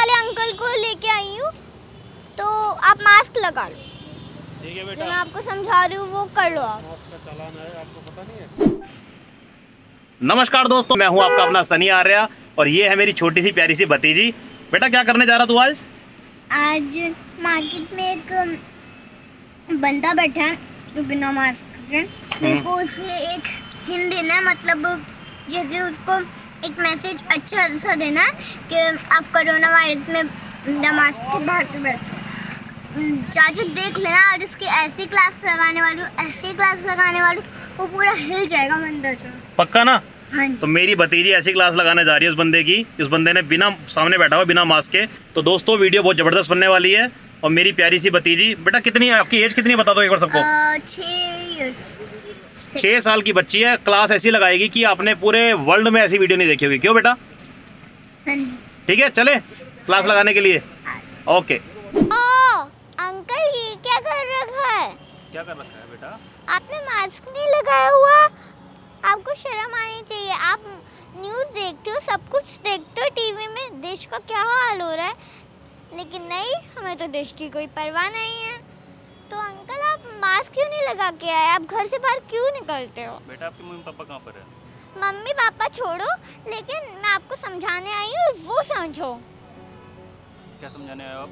वाले अंकल को लेके आई हूँ। तो आप मास्क लगा लो। ठीक है जो मैं आपको समझा रही हूँ वो कर लो आप। मास्क का चालान है आपको पता नहीं है? नमस्कार दोस्तों मैं हूँ आपका अपना सनी आर्या और ये है मेरी छोटी सी प्यारी सी भतीजी। बेटा क्या करने जा रहा तू आज? आज मार्केट में एक बंदा बैठा है जो बिना मास्क के। मेरे को उसे एक हिंदी है मतलब जैसे उसको एक मैसेज अच्छा सा देना कि आप कोरोना वायरस में मास्क के बाहर पे बैठो। चाचू देख लेना आज उसकी ऐसी क्लास लगाने वाली हूँ ऐसी क्लास लगाने वाली हूँ, वो पूरा हिल जाएगा मंदिर पक्का ना? हाँ तो मेरी भतीजी ऐसी क्लास लगाने जा रही है उस बंदे की इस बंदे ने बिना सामने बैठा हुआ बिना मास्क के। तो दोस्तों वीडियो बहुत ज़बरदस्त बनने वाली है। और मेरी प्यारी सी भतीजी बेटा कितनी है आपकी एज कितनी बता दो एक बार सबको। छः साल की बच्ची है क्लास ऐसी लगाएगी कि आपने पूरे वर्ल्ड में ऐसी वीडियो नहीं देखी होगी। क्यों बेटा? हाँ ठीक है चले क्लास लगाने के लिए। ओके ओ, अंकल ये क्या कर रखा है? क्या कर रखा है बेटा? आपने मास्क नहीं लगाया हुआ? आपको शर्म आनी चाहिए। आप न्यूज़ देखते हो सब कुछ देखते हो टीवी में। देश का क्या हाल हो रहा है? लेकिन नहीं हमें तो देश की कोई परवाह नहीं है। तो अंकल आप मास्क क्यों नहीं लगा के आए? आप घर से बाहर क्यों निकलते हो? बेटा आपके मम्मी पापा कहाँ पर है? मम्मी पापा छोड़ो लेकिन मैं आपको समझाने आई हूँ वो समझो। क्या समझाने आए आप?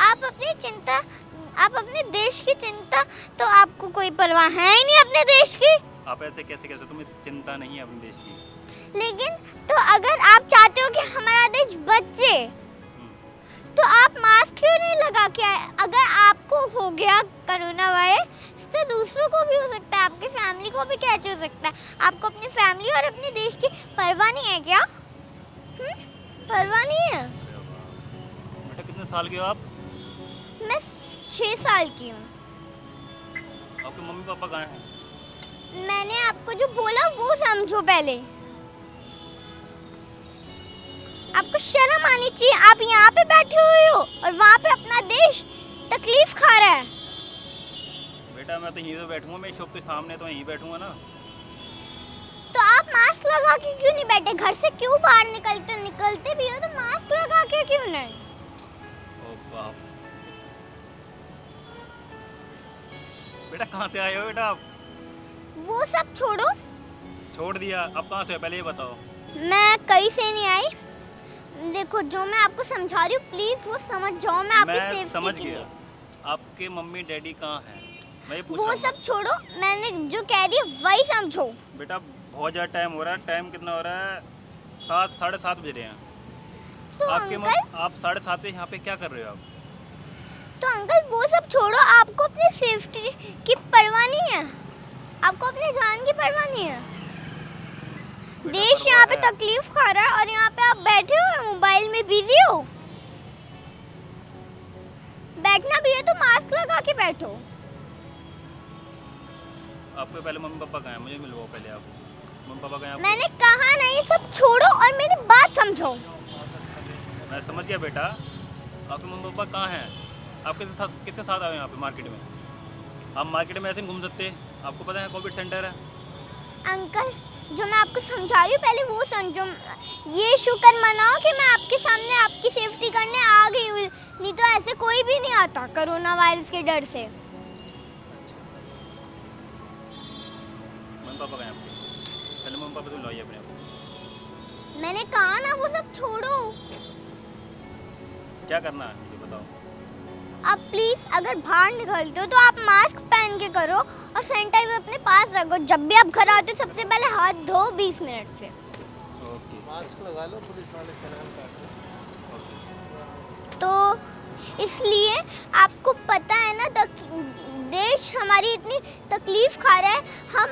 आप अपनी चिंता आप अपने देश की चिंता तो आपको कोई परवाह है ही नहीं अपने देश की। आप ऐसे कैसे कैसे तुम्हें चिंता नहीं है अपने देश की। लेकिन तो अगर आप चाहते हो कि हमारा भी कैच हो सकता है। आपको अपनी फैमिली और अपने देश की परवाह नहीं है क्या? हम्म? परवाह नहीं है? बेटा कितने साल के हो आप? मैं छः साल की हूँ। आपके मम्मी पापा कहाँ हैं? मैंने आपको जो बोला वो समझो पहले। आपको शर्म आनी चाहिए। आप यहाँ पे बैठे हुए हो और वहाँ पे अपना देश तकलीफ़ खा रहा है। बेटा मैं तो यहीं पे बैठूँगा मैं शॉप के सामने तो यहीं बैठूँगा ना। तो आप मास्क लगा के क्यों नहीं बैठे? घर से क्यों बाहर निकलते निकलते भी हो तो मास्क लगा के क्यों नहीं? ओ बाप। बेटा कहाँ से आए हो बेटा आप? वो सब छोड़ो। छोड़ दिया। अब कहाँ से? पहले ये बताओ। मैं कहीं से नहीं आई। देखो जो मैं आपको समझा रही हूँ प्लीज़ वो समझ जाओ। मैं आपकी मैं सेफ्टी समझ गया। आपके मम्मी डैडी कहाँ हैं? वो सब छोड़ो मैंने जो कह रही है वही समझो। बेटा बहुत ज़्यादा टाइम हो रहा है टाइम कितना हो रहा है? सात साढ़े सात बज रहे हैं। तो आपके अंकल? आप साढ़े सात पे यहाँ पे क्या कर रहे हो आप? तो अंकल वो सब छोड़ो आपको अपनी सेफ्टी की परवाह नहीं है। आपको अपने जान की परवाह नहीं है। देश यहाँ पे तकलीफ़ खा रहा है और यहाँ पे आप बैठे हो और मोबाइल में बिज़ी हो। बैठना भी है तो मास्क लगा के बैठो। आपके पहले मम्मी पापा कहाँ हैं? मुझे मिलवाओ पहले आप। मम्मी पापा कहाँ मैंने कहा नहीं सब छोड़ो और मेरी बात समझो। मैं समझ गया बेटा। आपके मम्मी पापा कहाँ हैं? आप किसके साथ किसके साथ आए यहाँ पे मार्केट में? आप मार्केट में ऐसे नहीं घूम सकते। आपको पता है कोविड सेंटर है। अंकल जो मैं आपको समझा रही हूँ पहले वो समझो। ये शुक्र मनाओ कि मैं आपके सामने आपकी सेफ्टी करने आ गई हूँ। नहीं तो ऐसे कोई भी नहीं आता कोरोना वायरस के डर से। पहले मम्मी पापा तो लाइए अपने आप। मैंने कहा ना वो सब छोड़ो। क्या करना है? ये बताओ। आप प्लीज़ अगर बाहर निकलते हो तो आप मास्क पहन के करो और सैनिटाइजर अपने पास रखो। जब भी आप घर आते हो सबसे पहले हाथ धो 20 मिनट से। ओके। मास्क लगा लो पुलिस वाले चालान काट तो इसलिए आपको पता है ना देश हमारी इतनी तकलीफ़ खा रहा है। हम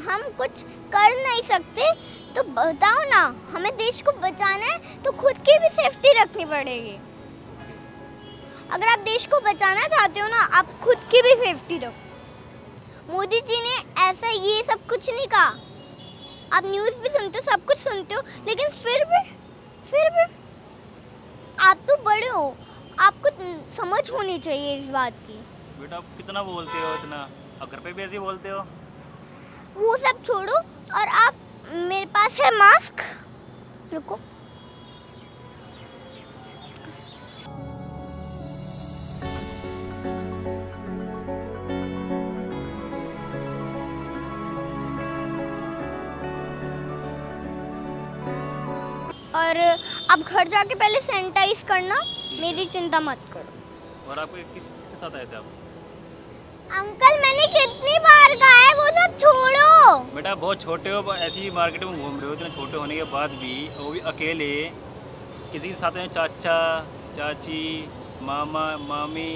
हम कुछ कर नहीं सकते तो बताओ ना, हमें देश को बचाना है तो खुद की भी सेफ्टी रखनी पड़ेगी। अगर आप देश को बचाना चाहते हो ना, आप खुद की भी सेफ्टी रखो। मोदी जी ने ऐसा ये सब कुछ नहीं कहा। आप न्यूज़ भी सुनते हो, सब कुछ सुनते हो, लेकिन फिर भी फिर भी आप तो बड़े हो। आपको समझ होनी चाहिए इस बात की। बेटा, आप कितना बोलते हो इतना? घर पे भी ऐसे बोलते हो? वो सब छोड़ो और आप मेरे पास है मास्क। रुको। और अब घर जाके पहले सैनिटाइज करना, मेरी चिंता मत करो। और आपको किस किस साथ आए थे आप? अंकल मैंने कितनी बार कहा है वो सब छोड़ो। बेटा बहुत छोटे हो ऐसी ही मार्केट में घूम रहे हो इतने छोटे होने के बाद भी वो भी अकेले। किसी के साथ में चाचा चाची मामा मामी।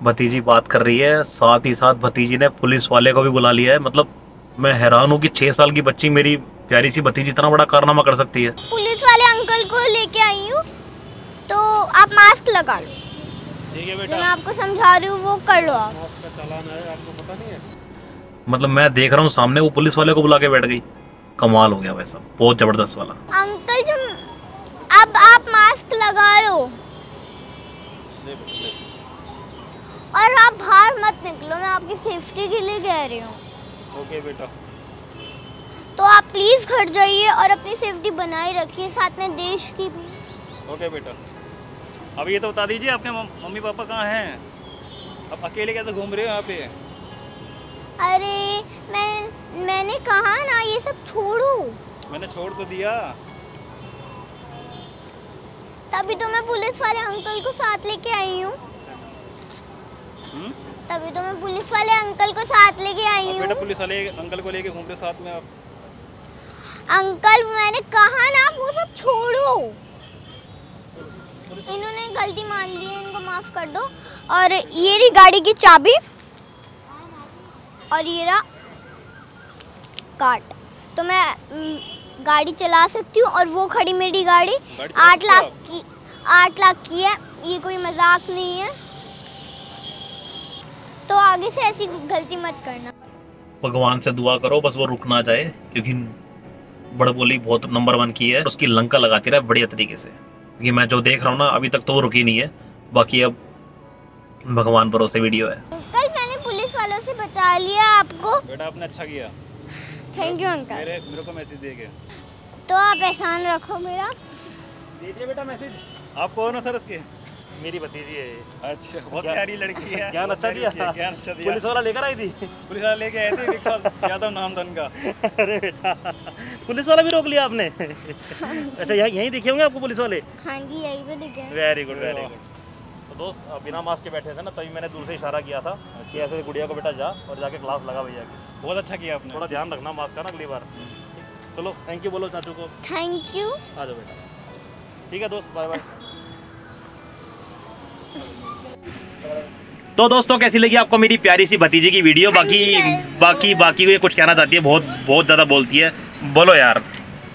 भतीजी बात कर रही है साथ ही साथ भतीजी ने पुलिस वाले को भी बुला लिया है। मतलब मैं हैरान हूँ कि छह साल की बच्ची मेरी प्यारी सी भतीजी इतना बड़ा कारनामा कर सकती है। पुलिस वाले अंकल को लेके आई हूँ तो आप मास्क लगा लो। ठीक है बेटा। मैं आपको समझा रही हूँ वो कर लो आप। मास्क चालान है आपको पता नहीं है? मतलब मैं देख रहा हूँ सामने वो पुलिस वाले को बुला के बैठ गई। कमाल हो गया वैसा बहुत ज़बरदस्त वाला। अंकल जो अब आप मास्क लगा ले और आप बाहर मत निकलो मैं आपकी सेफ्टी के लिए कह रही हूँ। ओके बेटा। तो आप प्लीज़ घर जाइए और अपनी सेफ्टी बनाए रखिए साथ में देश की भी। ओके बेटा। अब ये तो बता दीजिए आपके मम्मी पापा कहाँ हैं? अब अकेले कैसे घूम रहे हो यहाँ पे? अरे मैं मैंने कहा ना ये सब छोड़ो। मैंने छोड़ तो दिया। तभी तो मैं पुलिस वाले अंकल को साथ लेके आई हूँ। हम्म? तभी तो मैं पुलिस वाले अंकल को साथ लेके आई अब बेटा हूँ पुलिस वाले अंकल को लेके घूम रहे साथ में आप? अंकल मैंने कहा ना वो सब छोड़ो। इन्होंने गलती मान ली है इनको माफ़ कर दो। और ये रही गाड़ी की चाबी और ये रहा कार्ड। तो मैं गाड़ी चला सकती हूँ और वो खड़ी मेरी गाड़ी। गाड़ी आठ लाख की आठ लाख की है ये कोई मज़ाक नहीं है। तो आगे से ऐसी गलती मत करना। भगवान से दुआ करो बस वो रुक ना जाए क्योंकि बड़बोली बहुत नंबर वन की है उसकी लंका लगाती रहे बढ़िया तरीके से। क्योंकि मैं जो देख रहा हूँ ना अभी तक तो वो रुकी नहीं है। बाकी अब भगवान भरोसे वीडियो है। कल मैंने पुलिस वालों से बचा लिया आपको। बेटा आपने अच्छा किया। Thank you uncle. मेरे मेरे को मैसेज देके तो आप एहसान रखो मेरा। दीजिए बेटा मैसेज आप कौन हो सर इसके? मेरी भतीजी है अच्छा बहुत प्यारी लड़की है। ज्ञान अच्छा दिया? है, ज्ञान अच्छा दिया। पुलिस वाला लेकर आई थी? पुलिस वाले लेके आए थे विकास यादव नाम था उनका। अरे बेटा पुलिस वाला भी रोक लिया आपने? अच्छा यहीं यहीं दिखे होंगे आपको पुलिस वाले? हाँ जी यही पे दिखे वेरी गुड वेरी गुड तो दोस्त बिना मास्क के बैठे थे ना तभी मैंने दूर से इशारा किया था कि ऐसे गुड़िया को बेटा जा और जाके क्लास लगा भैया की। बहुत अच्छा किया आपने। थोड़ा ध्यान रखना मास्क का ना अगली बार। चलो थैंक यू बोलो चाचू को। थैंक यू आ जाओ बेटा। ठीक है दोस्त बाय बाय तो दोस्तों कैसी लगी आपको मेरी प्यारी सी भतीजी की वीडियो? बाकी बाकी बाकी ये कुछ कहना चाहती है बहुत बहुत ज़्यादा बोलती है। बोलो यार।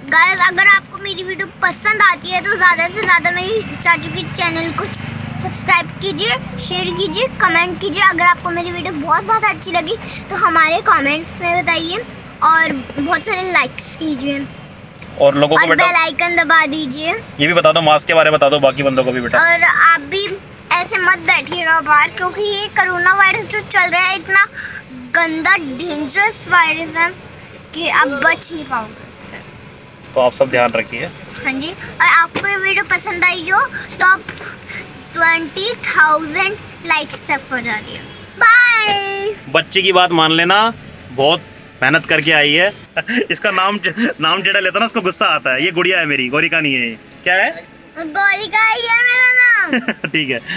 गाइस अगर आपको मेरी वीडियो पसंद आती है तो ज़्यादा से ज़्यादा मेरी चाचू की चैनल को सब्सक्राइब कीजिए शेयर कीजिए कमेंट कीजिए। अगर आपको मेरी वीडियो बहुत ज़्यादा अच्छी लगी तो हमारे कमेंट्स में बताइए और बहुत सारे लाइक्स कीजिए। और लोगों को बेल आइकन दबा दीजिए। ये भी बता दो मास्क के बारे में बता दो बाकी बंदों को भी बेटा। और आप भी ऐसे मत बैठिएगा बाहर क्योंकि ये कोरोना वायरस जो चल रहा है इतना गंदा डेंजरस वायरस है कि आप बच नहीं पाओगे उससे। तो आप सब ध्यान रखिए। हाँ जी और आपको ये वीडियो पसंद आई हो तो आप ट्वेंटी थाउज़ेंड लाइक्स तक पहुँचा दिए बाय बच्ची की बात मान लेना बहुत मेहनत करके आई है। इसका नाम नाम जेड़ा लेता ना उसको गुस्सा आता है। ये गुड़िया है मेरी गौरी का नहीं है क्या है? गौरी का ही है मेरा नाम। ठीक है।